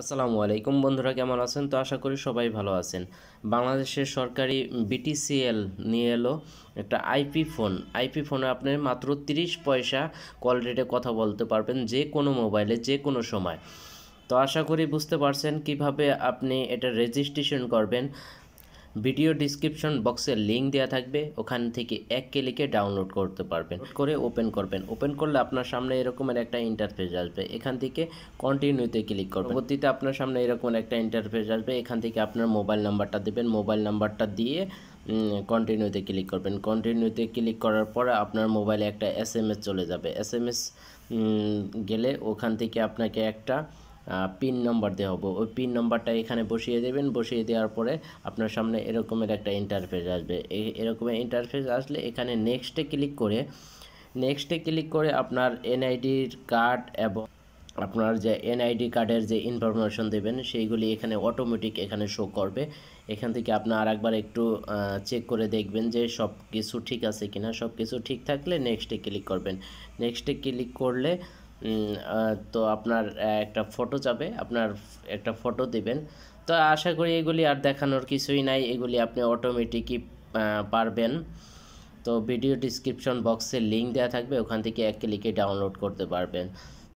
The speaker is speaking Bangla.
আসসালামু আলাইকুম বন্ধুরা, কেমন আছেন? তো আশা করি সবাই ভালো আছেন। বাংলাদেশের সরকারি বিটিসিএল নিয়ে এলো একটা আইপি ফোন আইপি ফোনে আপনি মাত্র তিরিশ পয়সা কল রেটে কথা বলতে পারবেন যে কোনো মোবাইলে যে কোনো সময়। তো আশা করি বুঝতে পারছেন কীভাবে আপনি এটা রেজিস্ট্রেশন করবেন। ভিডিও ডিসক্রিপশন বক্সে লিঙ্ক দেওয়া থাকবে, ওখান থেকে এক ক্লিকে ডাউনলোড করতে পারবেন। করে ওপেন করবেন। ওপেন করলে আপনার সামনে এরকমের একটা ইন্টারফেস আসবে। এখান থেকে কন্টিনিউতে ক্লিক করবেন। পরবর্তীতে আপনার সামনে এরকম একটা ইন্টারফেস আসবে। এখান থেকে আপনার মোবাইল নাম্বারটা দেবেন। মোবাইল নাম্বারটা দিয়ে কন্টিনিউতে ক্লিক করবেন। কন্টিনিউতে ক্লিক করার পর আপনার মোবাইলে একটা এস চলে যাবে। এস গেলে ওখান থেকে আপনাকে একটা পিন নম্বর দেওয়া হবে। ওই পিন নম্বরটা এখানে বসিয়ে দেবেন। বসিয়ে দেওয়ার পরে আপনার সামনে এরকমের একটা ইন্টারফেস আসবে। এরকমের ইন্টারফেস আসলে এখানে নেক্সটে ক্লিক করে নেক্সটে ক্লিক করে আপনার এনআইডির কার্ড এবং আপনার যে এনআইডি কার্ডের যে ইনফরমেশন দেবেন, সেইগুলি এখানে অটোমেটিক এখানে শো করবে। এখান থেকে আপনি আরেকবার একটু চেক করে দেখবেন যে সব কিছু ঠিক আছে কিনা। সব কিছু ঠিক থাকলে নেক্সটে ক্লিক করবেন। নেক্সটে ক্লিক করলে তো আপনার একটা ফটো যাবে আপনার একটা ফটো দিবেন। তো আশা করি এগুলি আর দেখানোর কিছুই নাই, এগুলি আপনি অটোমেটিকই পারবেন। তো ভিডিও ডিসক্রিপশন বক্সে লিঙ্ক দেওয়া থাকবে, ওখান থেকে এক ক্লিকে ডাউনলোড করতে পারবেন।